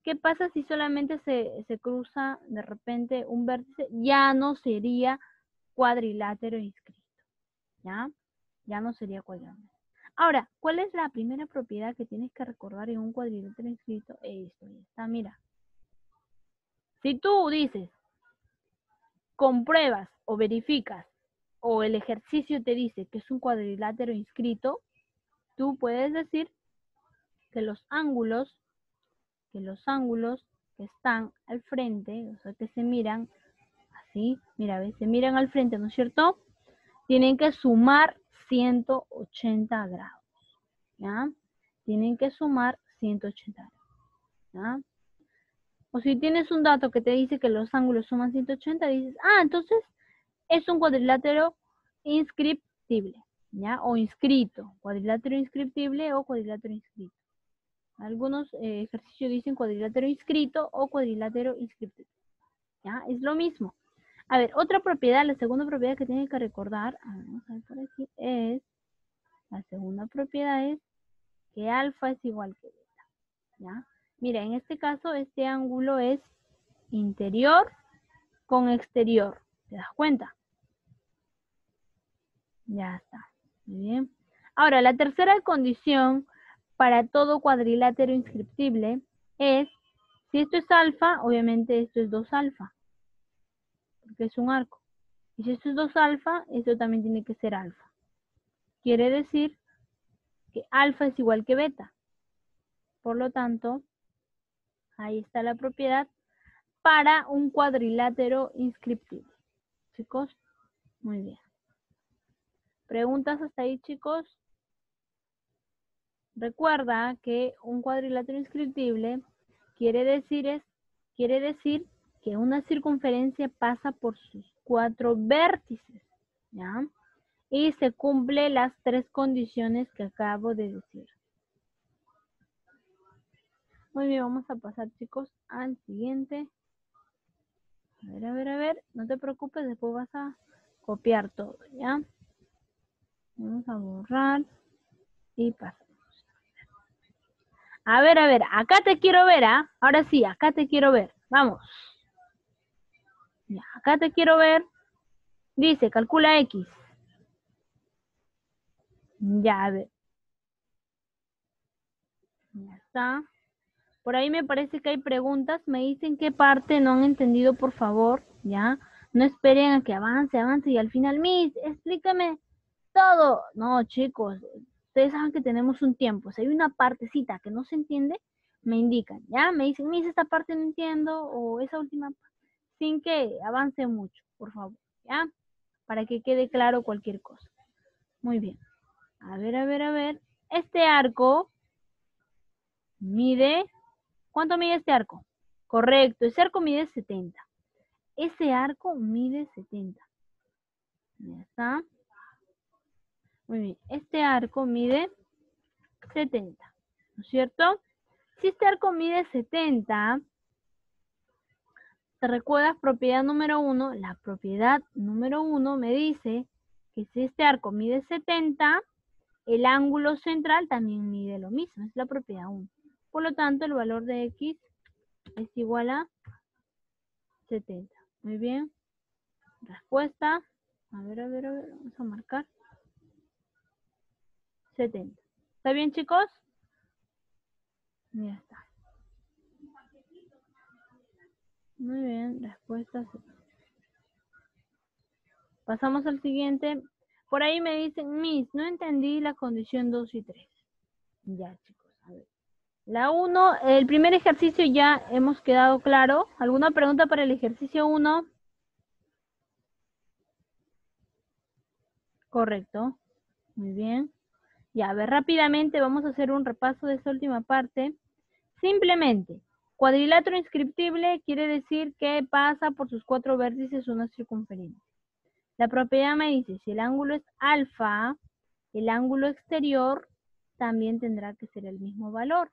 ¿Qué pasa si solamente se, cruza de repente un vértice? Ya no sería cuadrilátero inscrito. ¿Ya? Ya no sería cuadrilátero. Ahora, ¿cuál es la primera propiedad que tienes que recordar en un cuadrilátero inscrito? Esto, está, mira. Si tú dices, compruebas o verificas, o el ejercicio te dice que es un cuadrilátero inscrito, tú puedes decir que los ángulos que los ángulos que están al frente, o sea, que se miran así, mira, ¿ves? se miran al frente, ¿no es cierto? Tienen que sumar 180 grados, ¿ya? Tienen que sumar 180 grados, ¿ya? O si tienes un dato que te dice que los ángulos suman 180, dices, ah, entonces es un cuadrilátero inscriptible, ¿ya? O inscrito, cuadrilátero inscriptible o cuadrilátero inscrito. Algunos eh, ejercicios dicen cuadrilátero inscrito o cuadrilátero inscriptivo. ¿Ya? Es lo mismo. A ver, otra propiedad, la segunda propiedad que tienen que recordar, vamos a ver por aquí, es, la segunda propiedad es que alfa es igual que beta. ¿Ya? Mira, en este caso, este ángulo es interior con exterior. ¿Te das cuenta? Ya está. Muy bien. Ahora, la tercera condición para todo cuadrilátero inscriptible es, si esto es alfa, obviamente esto es 2 alfa, porque es un arco. Y si esto es 2 alfa, esto también tiene que ser alfa. Quiere decir que alfa es igual que beta. Por lo tanto, ahí está la propiedad para un cuadrilátero inscriptible. Chicos, muy bien. ¿Preguntas hasta ahí, chicos? Recuerda que un cuadrilátero inscriptible quiere decir, que una circunferencia pasa por sus cuatro vértices, ¿ya? Y se cumple las tres condiciones que acabo de decir. Muy bien, vamos a pasar, chicos, al siguiente. A ver, a ver, a ver, no te preocupes, después vas a copiar todo, ¿ya? Vamos a borrar y pasamos. A ver, a ver, acá te quiero ver, ¿ah? Ahora sí, acá te quiero ver. Vamos. Acá te quiero ver. Dice, calcula X. Ya, a ver. Ya está. Por ahí me parece que hay preguntas. Me dicen qué parte no han entendido, por favor. Ya. No esperen a que avance, avance y al final, Miss, explícame todo. No, chicos, ustedes saben que tenemos un tiempo. Si hay una partecita que no se entiende, me indican, ¿ya? Me dicen, Miss, esta parte no entiendo, o esa última sin que avance mucho, por favor, ¿ya? Para que quede claro cualquier cosa. Muy bien. A ver, a ver, a ver. Este arco mide, ¿cuánto mide este arco? Correcto, ese arco mide 70. Ese arco mide 70. Ya está. Muy bien, este arco mide 70, ¿no es cierto? Si este arco mide 70, ¿te recuerdas propiedad número 1? La propiedad número 1 me dice que si este arco mide 70, el ángulo central también mide lo mismo, es la propiedad 1. Por lo tanto, el valor de x es igual a 70. Muy bien. Respuesta. A ver, a ver, a ver, vamos a marcar. 70. ¿Está bien, chicos? Ya está. Muy bien, respuesta. Pasamos al siguiente. Por ahí me dicen, Miss, no entendí la condición 2 y 3. Ya, chicos, a ver. La 1, el primer ejercicio ya hemos quedado claro. ¿Alguna pregunta para el ejercicio 1? Correcto. Muy bien. Ya, a ver, rápidamente vamos a hacer un repaso de esta última parte. Simplemente, cuadrilátero inscriptible quiere decir que pasa por sus cuatro vértices una circunferencia. La propiedad me dice, si el ángulo es alfa, el ángulo exterior también tendrá que ser el mismo valor.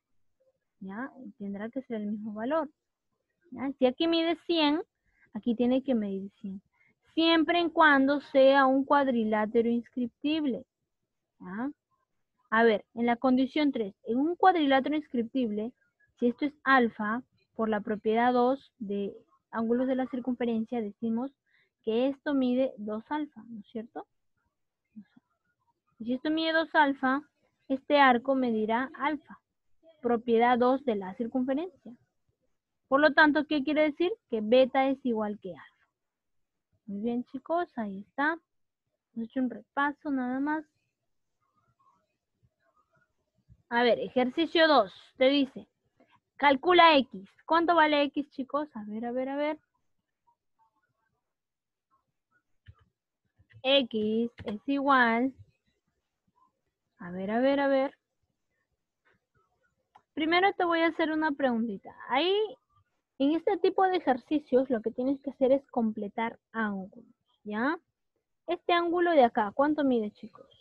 ¿Ya? Tendrá que ser el mismo valor. Si aquí mide 100, aquí tiene que medir 100. Siempre en cuando sea un cuadrilátero inscriptible. ¿Ya? A ver, en la condición 3, en un cuadrilátero inscriptible, si esto es alfa, por la propiedad 2 de ángulos de la circunferencia, decimos que esto mide 2 alfa, ¿no es cierto? Si esto mide 2 alfa, este arco medirá alfa, propiedad 2 de la circunferencia. Por lo tanto, ¿qué quiere decir? Que beta es igual que alfa. Muy bien, chicos, ahí está. Hemos hecho un repaso nada más. A ver, ejercicio 2, te dice, calcula X. ¿Cuánto vale X, chicos? A ver, a ver, a ver. X es igual. A ver, a ver, a ver. Primero te voy a hacer una preguntita. Ahí, en este tipo de ejercicios, lo que tienes que hacer es completar ángulos, ¿ya? Este ángulo de acá, ¿cuánto mide, chicos?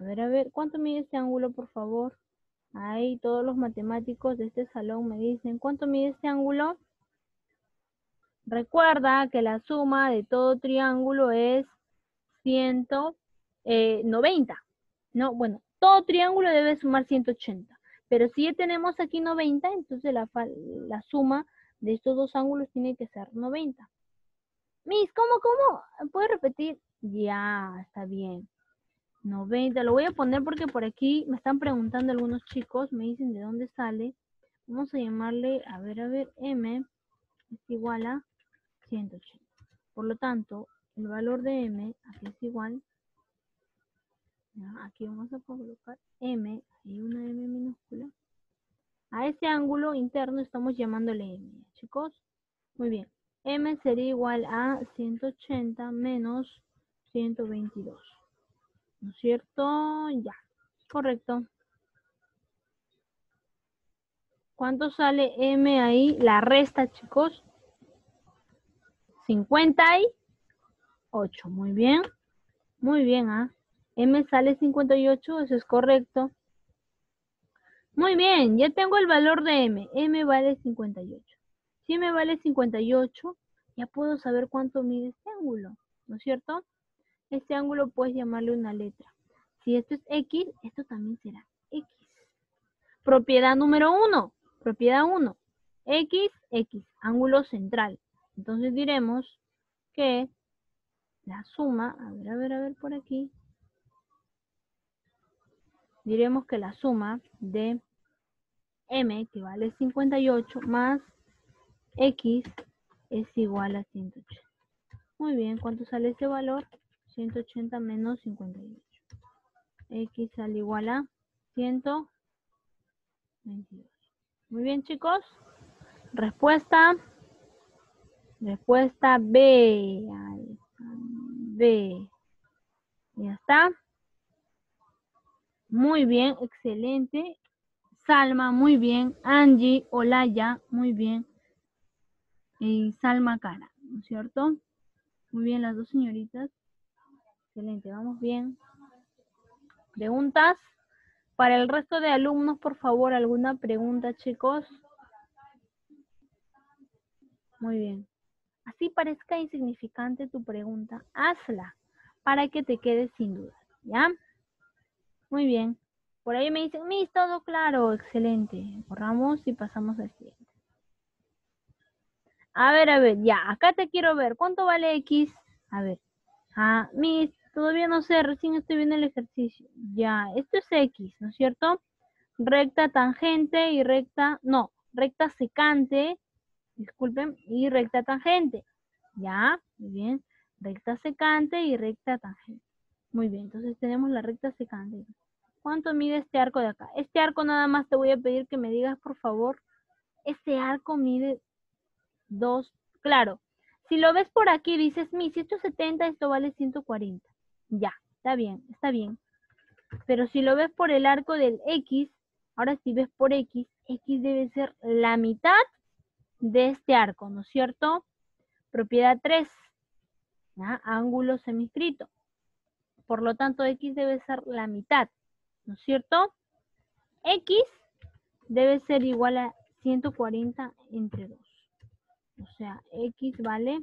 A ver, a ver, ¿cuánto mide este ángulo, por favor? Ahí todos los matemáticos de este salón me dicen, ¿cuánto mide este ángulo? Recuerda que la suma de todo triángulo es 190. Eh, no, bueno, todo triángulo debe sumar 180. Pero si ya tenemos aquí 90, entonces la, la suma de estos dos ángulos tiene que ser 90. Miss, ¿cómo, cómo? ¿Puedes repetir? Ya, está bien. 90. Lo voy a poner porque por aquí me están preguntando algunos chicos, me dicen de dónde sale. Vamos a llamarle, a ver, a ver, m es igual a 180. Por lo tanto, el valor de m aquí es igual. aquí vamos a colocar m, y una m minúscula. A ese ángulo interno estamos llamándole m, chicos. Muy bien. m sería igual a 180 menos 122. ¿No es cierto? Ya. Correcto. ¿Cuánto sale M ahí? La resta, chicos. 58. Muy bien. Muy bien, ¿ah? M sale 58, eso es correcto. Muy bien, ya tengo el valor de M. M vale 58. Si M vale 58, ya puedo saber cuánto mide este ángulo, ¿no es cierto? Este ángulo puedes llamarle una letra. Si esto es X, esto también será X. Propiedad número 1. Propiedad 1. X, X. Ángulo central. Entonces diremos que la suma, a ver, a ver, a ver por aquí. Diremos que la suma de M, que vale 58, más X es igual a 180. Muy bien, ¿cuánto sale ese valor? 180 menos 58. X sale igual a 122. Muy bien, chicos. Respuesta. Respuesta B. B. Ya está. Muy bien, excelente. Salma, muy bien. Angie, Olaya, muy bien. Y Salma Cara, ¿no es cierto? Muy bien, las dos señoritas. Excelente, vamos bien. ¿Preguntas? Para el resto de alumnos, por favor, ¿alguna pregunta, chicos? Muy bien. Así parezca insignificante tu pregunta, hazla para que te quedes sin duda, ¿ya? Muy bien. Por ahí me dicen, mis, todo claro, excelente. Borramos y pasamos al siguiente. A ver, a ver, ya, acá te quiero ver. ¿Cuánto vale X? A ver. Ah, mis, Todavía no sé, recién estoy viendo el ejercicio. Ya, esto es X, ¿no es cierto? Recta tangente y recta, no, recta secante, disculpen, y recta tangente. Ya, muy bien. Recta secante y recta tangente. Muy bien, entonces tenemos la recta secante. ¿Cuánto mide este arco de acá? Este arco nada más te voy a pedir que me digas, por favor, este arco mide dos, claro. Si lo ves por aquí, dices, mi, si esto es 70, esto vale 140. Ya, está bien, está bien. Pero si lo ves por el arco del X, ahora si ves por X, X debe ser la mitad de este arco, ¿no es cierto? Propiedad 3, ángulo semiscrito. Por lo tanto, X debe ser la mitad, ¿no es cierto? X debe ser igual a 140 entre 2. O sea, X vale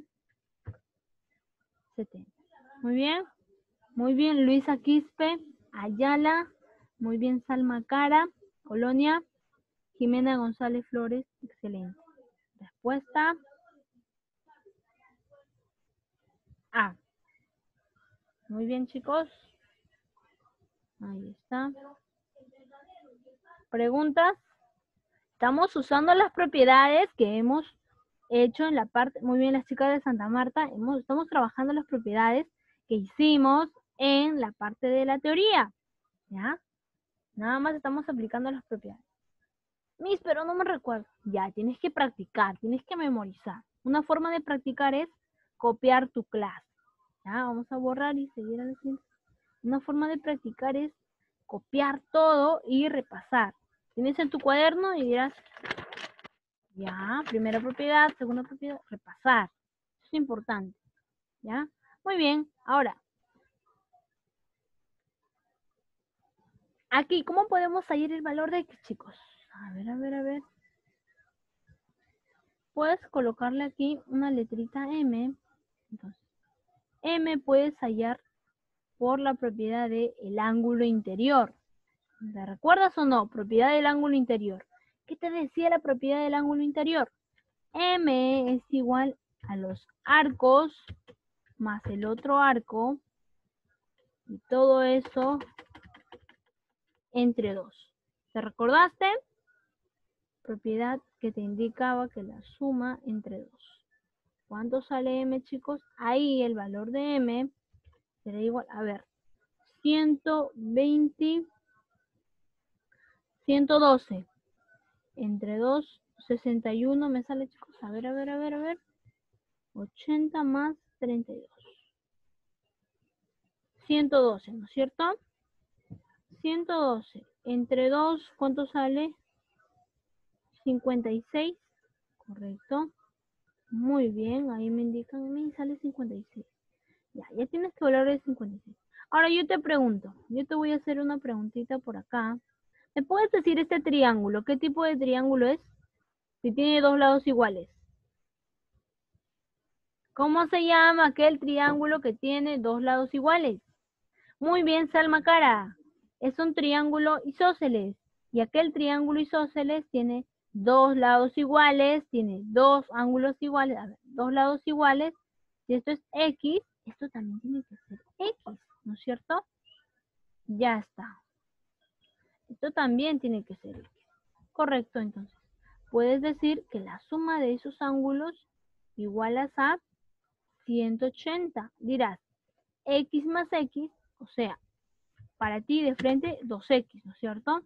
70. Muy bien. Muy bien, Luisa Quispe, Ayala. Muy bien, Salma Cara, Colonia. Jimena González Flores, excelente. Respuesta A. Muy bien, chicos. Ahí está. ¿Preguntas? Estamos usando las propiedades que hemos hecho en la parte, muy bien las chicas de Santa Marta, estamos trabajando las propiedades que hicimos en la parte de la teoría. ¿Ya? Nada más estamos aplicando las propiedades. Mis, pero no me recuerdo. Ya, tienes que practicar, tienes que memorizar. Una forma de practicar es copiar tu clase. Ya, vamos a borrar y seguir haciendo. Una forma de practicar es copiar todo y repasar. Tienes en tu cuaderno y dirás, ya, primera propiedad, segunda propiedad, repasar. Es importante. ¿Ya? Muy bien, ahora, Aquí, ¿cómo podemos hallar el valor de X, chicos? A ver, a ver, a ver. Puedes colocarle aquí una letrita M. Entonces, M puedes hallar por la propiedad del el ángulo interior. ¿Te recuerdas o no? Propiedad del ángulo interior. ¿Qué te decía la propiedad del ángulo interior? M es igual a los arcos más el otro arco Y todo eso entre 2. ¿Te recordaste? Propiedad que te indicaba que la suma entre 2. ¿Cuánto sale m, chicos? Ahí el valor de m será igual, a ver, 120, 112 entre 2, 61 me sale, chicos. A ver, a ver, a ver, a ver. 80 más 32. 112, ¿no es cierto? 112 entre 2, ¿cuánto sale? 56, correcto. Muy bien, ahí me indican, a mí sale 56. Ya, ya tienes que valor de 56. Ahora yo te pregunto, yo te voy a hacer una preguntita por acá. ¿Me puedes decir este triángulo? ¿Qué tipo de triángulo es? Si tiene dos lados iguales. ¿Cómo se llama aquel triángulo que tiene dos lados iguales? Muy bien, Salma Cara. Es un triángulo isósceles. Y aquel triángulo isósceles tiene dos lados iguales, tiene dos ángulos iguales, a ver, dos lados iguales. Si esto es X, esto también tiene que ser X, ¿no es cierto? Ya está. Esto también tiene que ser X. Correcto, entonces. Puedes decir que la suma de esos ángulos igual a 180. Dirás, X más X, o sea, para ti de frente 2X, ¿no es cierto?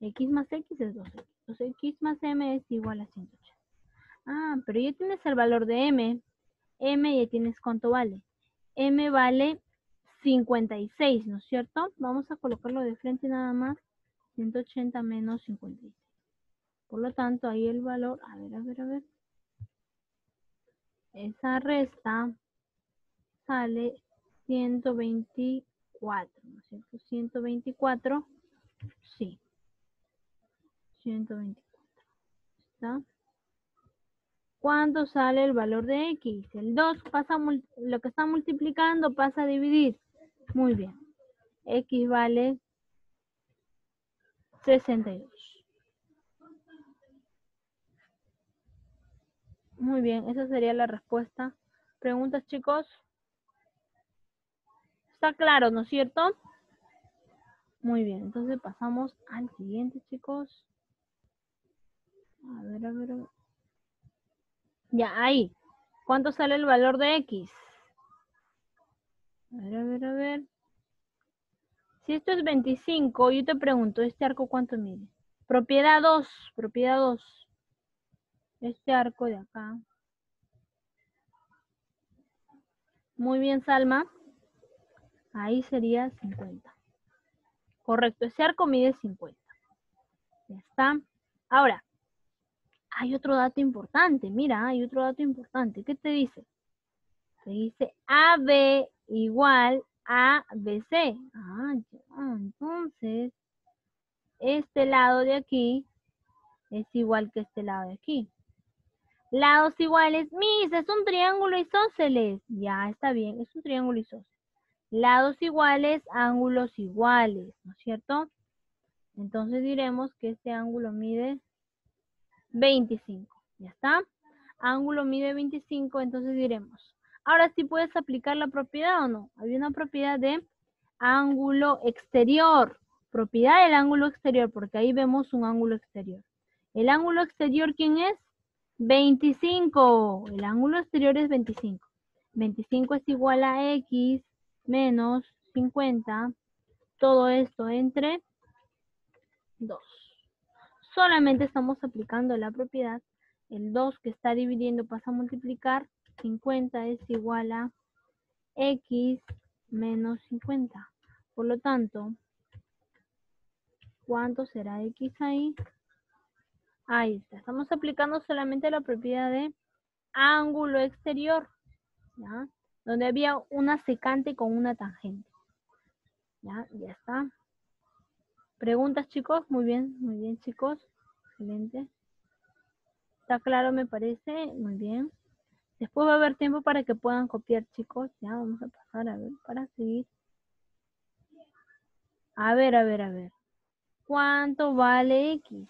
X más X es 2X. Entonces X más M es igual a 180. Ah, pero ya tienes el valor de M. M ya tienes cuánto vale. M vale 56, ¿no es cierto? Vamos a colocarlo de frente nada más. 180 menos 56. Por lo tanto, ahí el valor, a ver, a ver, a ver. Esa resta sale 124, ¿no es cierto? 124, sí. 124. ¿Está? ¿Cuánto sale el valor de X? El 2 pasa, lo que está multiplicando pasa a dividir. Muy bien. X vale 62. Muy bien, esa sería la respuesta. ¿Preguntas, chicos? Está claro, ¿no es cierto? Muy bien, entonces pasamos al siguiente, chicos. A ver, a ver. Ya, ahí. ¿Cuánto sale el valor de X? A ver, a ver, a ver. Si esto es 25, yo te pregunto, ¿este arco cuánto mide? Propiedad 2, propiedad 2. Este arco de acá. Muy bien, Salma. Ahí sería 50. Correcto, ese arco mide 50. Ya está. Ahora, hay otro dato importante. Mira, hay otro dato importante. ¿Qué te dice? Te dice AB igual a BC. Ah, ya. Entonces, este lado de aquí es igual que este lado de aquí. Lados iguales. Mis, es un triángulo isósceles. Ya, está bien, es un triángulo isósceles. Lados iguales, ángulos iguales, ¿no es cierto? Entonces diremos que este ángulo mide 25. ¿Ya está? Ángulo mide 25, entonces diremos Ahora sí puedes aplicar la propiedad o no. Hay una propiedad de ángulo exterior. Propiedad del ángulo exterior, porque ahí vemos un ángulo exterior. ¿El ángulo exterior quién es? 25. El ángulo exterior es 25. 25 es igual a X menos 50. Todo esto entre 2. Solamente estamos aplicando la propiedad. El 2 que está dividiendo pasa a multiplicar 50 es igual a x menos 50. Por lo tanto, ¿cuánto será x ahí? Ahí está. Estamos aplicando solamente la propiedad de ángulo exterior, ¿ya? Donde había una secante con una tangente. ¿Ya? Ya está. ¿Preguntas, chicos? Muy bien, muy bien, chicos. Excelente. ¿Está claro, me parece? Muy bien. Después va a haber tiempo para que puedan copiar, chicos. Ya, vamos a pasar a ver para seguir. A ver, a ver, a ver. ¿Cuánto vale X?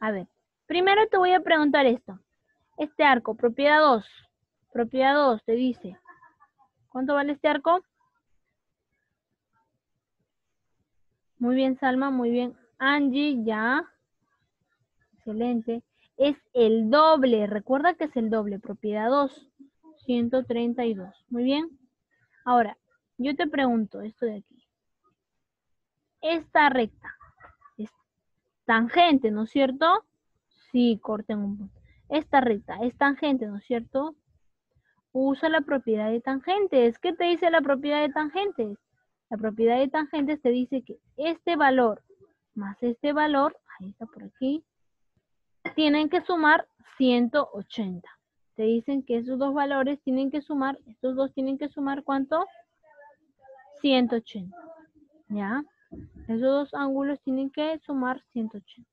A ver, primero te voy a preguntar esto. Este arco, propiedad 2. Propiedad 2, te dice. ¿Cuánto vale este arco? Muy bien, Salma, muy bien. Angie, ya. Excelente. Es el doble, recuerda que es el doble, propiedad 2, 132. Muy bien. Ahora, yo te pregunto esto de aquí. Esta recta es tangente, ¿no es cierto? Sí, corten un punto. Esta recta es tangente, ¿no es cierto? Usa la propiedad de tangentes. ¿Qué te dice la propiedad de tangentes? La propiedad de tangentes te dice que este valor más este valor, ahí está por aquí, tienen que sumar 180. Te dicen que esos dos valores tienen que sumar, estos dos tienen que sumar ¿cuánto? 180. ¿Ya? Esos dos ángulos tienen que sumar 180.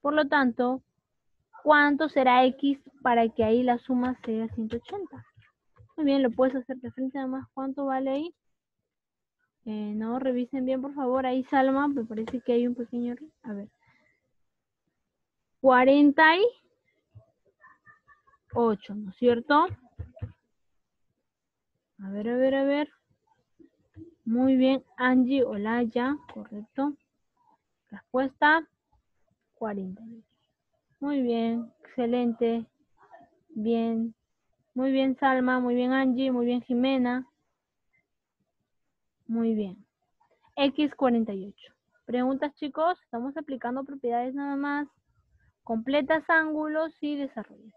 Por lo tanto, ¿cuánto será X para que ahí la suma sea 180? Muy bien, lo puedes hacer de frente además. ¿Cuánto vale ahí? Eh, no, revisen bien, por favor. Ahí, Salma, me parece que hay un pequeño... A ver. 48, ¿no es cierto? A ver, a ver, a ver. Muy bien, Angie Olaya, correcto. Respuesta, 48. Muy bien, excelente. Bien. Muy bien, Salma. Muy bien, Angie. Muy bien, Jimena. Muy bien. X48. Preguntas, chicos. Estamos aplicando propiedades nada más. Completas ángulos y desarrollos.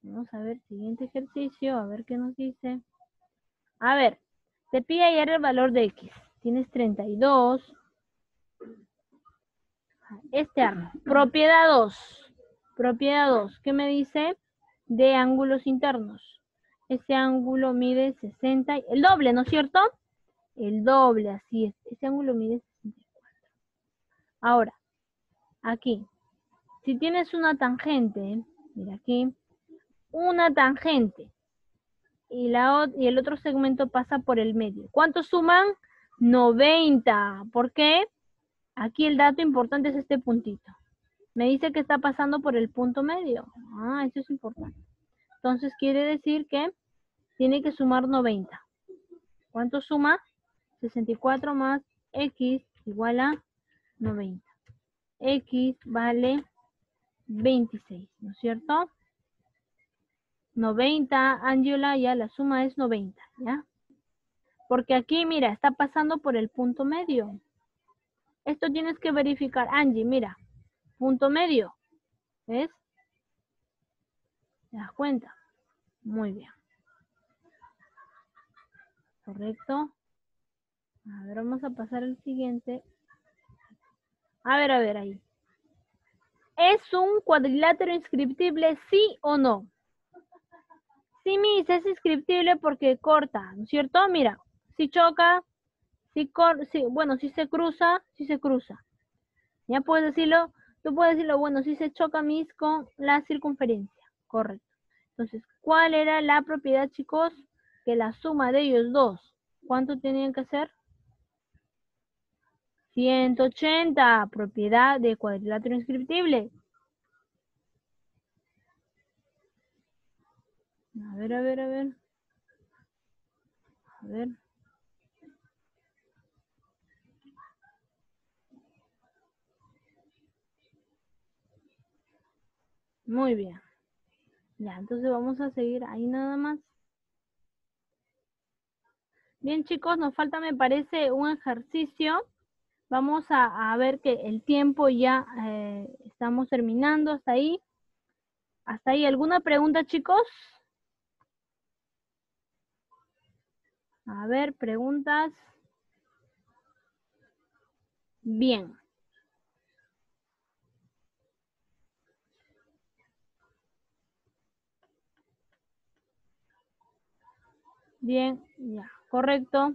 Vamos a ver, siguiente ejercicio. A ver qué nos dice. A ver, te pide hallar el valor de X. Tienes 32. Este arma. Propiedad 2. Propiedad 2. ¿Qué me dice? De ángulos internos. Ese ángulo mide 60. El doble, ¿no es cierto? El doble, así es. Ese ángulo mide 64. Ahora, aquí. Si tienes una tangente, mira aquí, una tangente y, la, y el otro segmento pasa por el medio. ¿Cuántos suman? 90. ¿Por qué? Aquí el dato importante es este puntito. Me dice que está pasando por el punto medio. Ah, eso es importante. Entonces quiere decir que tiene que sumar 90. ¿Cuánto suma? 64 más x igual a 90. x vale 26, ¿no es cierto? 90, Angela, ya la suma es 90, ¿ya? Porque aquí, mira, está pasando por el punto medio. Esto tienes que verificar. Angie, mira, punto medio. ¿Ves? ¿Te das cuenta? Muy bien. Correcto. A ver, vamos a pasar al siguiente. A ver, a ver ahí. ¿Es un cuadrilátero inscriptible, sí o no? Sí, Miss, es inscriptible porque corta, ¿no es cierto? Mira, si choca, si, si bueno, si se cruza, si se cruza. Ya puedes decirlo, tú puedes decirlo, bueno, si se choca Miss con la circunferencia, correcto. Entonces, ¿cuál era la propiedad, chicos? Que la suma de ellos dos, ¿cuánto tenían que hacer? 180, propiedad de cuadrilátero inscriptible. A ver, a ver, a ver. A ver. Muy bien. Ya, entonces vamos a seguir ahí nada más. Bien, chicos, nos falta, me parece, un ejercicio. Vamos a, ver que el tiempo ya eh, estamos terminando hasta ahí. ¿Hasta ahí alguna pregunta, chicos? A ver, preguntas. Bien. Bien, ya, correcto.